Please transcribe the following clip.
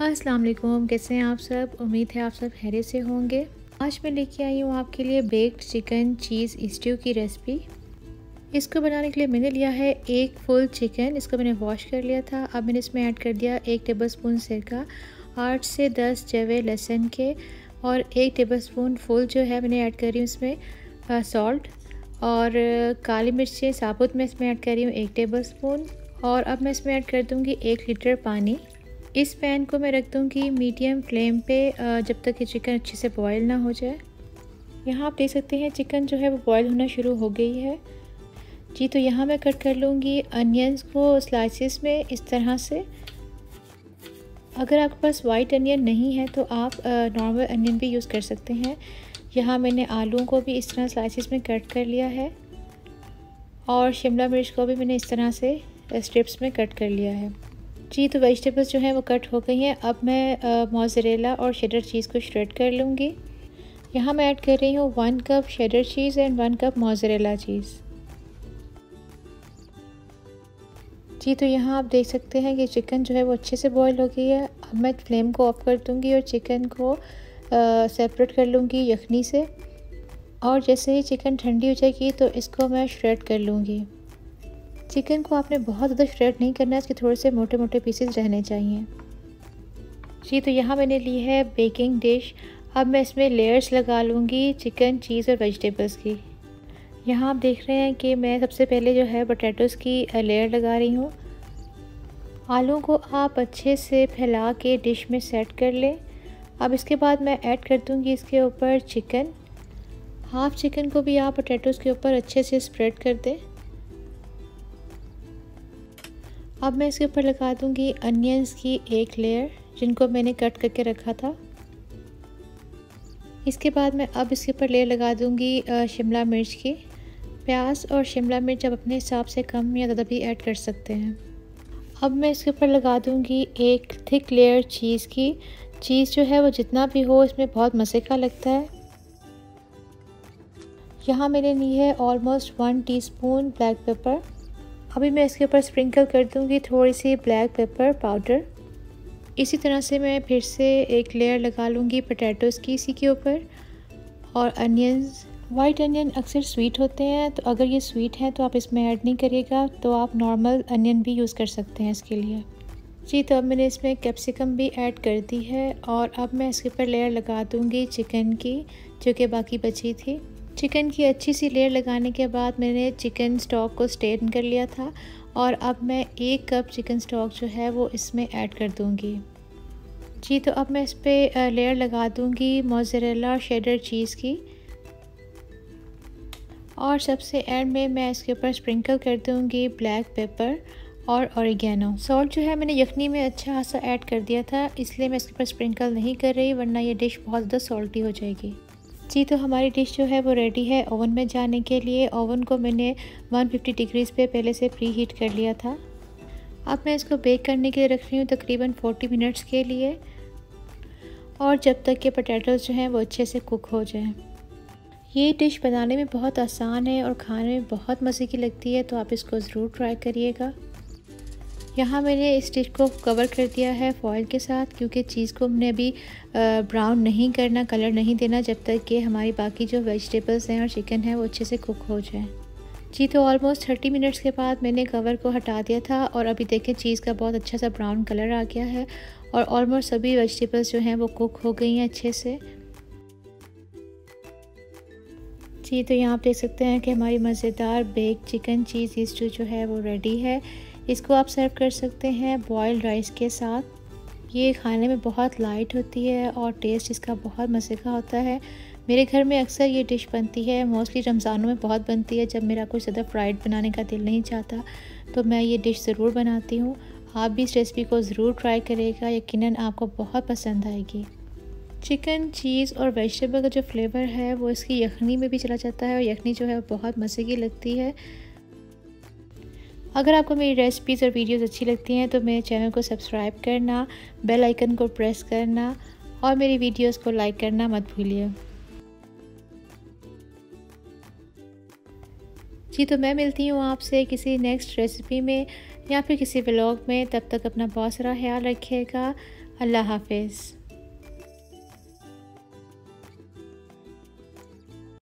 अस्सलाम वालेकुम। कैसे हैं आप सब? उम्मीद है आप सब हैरे से होंगे। आज मैं लेके आई हूँ आपके लिए बेक्ड चिकन चीज़ स्ट्यू की रेसिपी इसको बनाने के लिए मैंने लिया है एक फुल चिकन इसको मैंने वॉश कर लिया था। अब मैंने इसमें ऐड कर दिया एक टेबल स्पून सिरका आठ से दस जवे लहसुन के और एक टेबल स्पून फुल जो है मैंने ऐड कर हूँ इसमें सॉल्ट और काली मिर्चें साबुत में इसमें ऐड कर हूँ एक टेबल स्पून और अब मैं इसमें ऐड कर दूँगी एक लीटर पानी। इस पैन को मैं रख दूँगी मीडियम फ्लेम पे जब तक ये चिकन अच्छे से बॉयल ना हो जाए। यहाँ आप देख सकते हैं चिकन जो है वो बॉयल होना शुरू हो गई है। जी तो यहाँ मैं कट कर लूँगी अनियंस को स्लाइसिस में इस तरह से। अगर आपके पास वाइट अनियन नहीं है तो आप नॉर्मल अनियन भी यूज़ कर सकते हैं। यहाँ मैंने आलू को भी इस तरह स्लाइसिस में कट कर लिया है। और शिमला मिर्च को भी मैंने इस तरह से स्ट्रिप्स में कट कर लिया है। जी तो वेजिटेबल्स जो हैं वो कट हो गई हैं। अब मैं मोज़रेला और शेडर चीज़ को श्रेड कर लूँगी। यहाँ मैं ऐड कर रही हूँ one cup cheddar cheese and one cup mozzarella cheese जी तो यहाँ आप देख सकते हैं कि चिकन जो है वो अच्छे से बॉईल हो गई है। अब मैं फ्लेम को ऑफ़ कर दूँगी और चिकन को सेपरेट कर लूँगी यखनी से। और जैसे ही चिकन ठंडी हो जाएगी तो इसको मैं श्रेड कर लूँगी। चिकन को आपने बहुत ज़्यादा श्रेड नहीं करना है, इसके थोड़े से मोटे मोटे पीसेस रहने चाहिए। जी तो यहाँ मैंने ली है बेकिंग डिश अब मैं इसमें लेयर्स लगा लूँगी चिकन चीज़ और वेजिटेबल्स की। यहाँ आप देख रहे हैं कि मैं सबसे पहले जो है पोटैटोज़ की लेयर लगा रही हूँ। आलू को आप अच्छे से फैला के डिश में सेट कर लें। अब इसके बाद मैं ऐड कर दूँगी इसके ऊपर चिकन हाफ़ चिकन को भी आप पोटैटोज़ के ऊपर अच्छे से स्प्रेड कर दें। अब मैं इसके ऊपर लगा दूँगी अनियंस की एक लेयर, जिनको मैंने कट करके रखा था। इसके बाद मैं अब इसके ऊपर लेयर लगा दूँगी शिमला मिर्च की। प्याज और शिमला मिर्च अब अपने हिसाब से कम या ज़्यादा भी ऐड कर सकते हैं। अब मैं इसके ऊपर लगा दूँगी एक थिक लेयर चीज़ की। चीज़ जो है वो जितना भी हो, इसमें बहुत मज़े का लगता है। यहाँ मैंने ली है almost one teaspoon black pepper अभी मैं इसके ऊपर स्प्रिंकल कर दूँगी थोड़ी सी ब्लैक पेपर पाउडर इसी तरह से मैं फिर से एक लेयर लगा लूँगी पोटैटोज़ की इसी के ऊपर। और अनियंस वाइट अनियन अक्सर स्वीट होते हैं तो अगर ये स्वीट है तो आप इसमें ऐड नहीं करिएगा तो आप नॉर्मल अनियन भी यूज़ कर सकते हैं इसके लिए। जी तो अब मैंने इसमें कैप्सिकम भी ऐड कर दी है, और अब मैं इसके ऊपर लेयर लगा दूँगी चिकन की, जो कि बाकी बची थी। चिकन की अच्छी सी लेयर लगाने के बाद मैंने चिकन स्टॉक को स्टेन कर लिया था और अब मैं एक कप चिकन स्टॉक जो है वो इसमें ऐड कर दूँगी। जी तो अब मैं इस पर लेयर लगा दूँगी मोज़रेला शेडर चीज़ की। और सबसे एंड में मैं इसके ऊपर स्प्रिंकल कर दूँगी ब्लैक पेपर और औरिगेनो सॉल्ट जो है मैंने यखनी में अच्छा खासा ऐड कर दिया था, इसलिए मैं इसके ऊपर स्प्रिंकल नहीं कर रही, वरना ये डिश बहुत ज़्यादा सॉल्टी हो जाएगी। जी तो हमारी डिश जो है वो रेडी है ओवन में जाने के लिए। ओवन को मैंने 150 डिग्रीज़ पे पहले से प्री हीट कर लिया था। अब मैं इसको बेक करने के लिए रख रही हूँ तकरीबन 40 मिनट्स के लिए। और जब तक के पोटैटोज़ जो हैं वो अच्छे से कुक हो जाएँ। ये डिश बनाने में बहुत आसान है और खाने में बहुत मज़े की लगती है तो आप इसको ज़रूर ट्राई करिएगा। यहाँ मैंने इस डिश को कवर कर दिया है फॉइल के साथ, क्योंकि चीज़ को हमने अभी ब्राउन नहीं करना कलर नहीं देना, जब तक कि हमारी बाकी जो वेजिटेबल्स हैं और चिकन है, वो अच्छे से कुक हो जाए। जी तो ऑलमोस्ट थर्टी मिनट्स के बाद मैंने कवर को हटा दिया था और अभी देखें चीज़ का बहुत अच्छा सा ब्राउन कलर आ गया है और ऑलमोस्ट सभी वेजिटेबल्स जो हैं वो कुक हो गई हैं अच्छे से। जी तो यहाँ आप देख सकते हैं कि हमारी मज़ेदार बेक चिकन चीज़ स्टू जो है वो रेडी है। इसको आप सर्व कर सकते हैं बॉयल्ड राइस के साथ। ये खाने में बहुत लाइट होती है और टेस्ट इसका बहुत मज़े का होता है। मेरे घर में अक्सर ये डिश बनती है। मोस्टली रमज़ानों में बहुत बनती है। जब मेरा कोई ज़्यादा फ्राइड बनाने का दिल नहीं चाहता तो मैं ये डिश ज़रूर बनाती हूँ। आप भी इस रेसिपी को ज़रूर ट्राई करेगा यकीनन आपको बहुत पसंद आएगी। चिकन चीज़ और वेजिटेबल का जो फ्लेवर है, वो इसकी यखनी में भी चला जाता है और यखनी जो है बहुत मज़े की लगती है। अगर आपको मेरी रेसिपीज़ और वीडियोस अच्छी लगती हैं तो मेरे चैनल को सब्सक्राइब करना बेल आइकन को प्रेस करना, और मेरी वीडियोस को लाइक करना मत भूलिए। जी तो मैं मिलती हूँ आपसे किसी नेक्स्ट रेसिपी में, या फिर किसी ब्लॉग में, तब तक अपना बहुत सारा ख्याल रखिएगा। अल्लाह हाफिज़।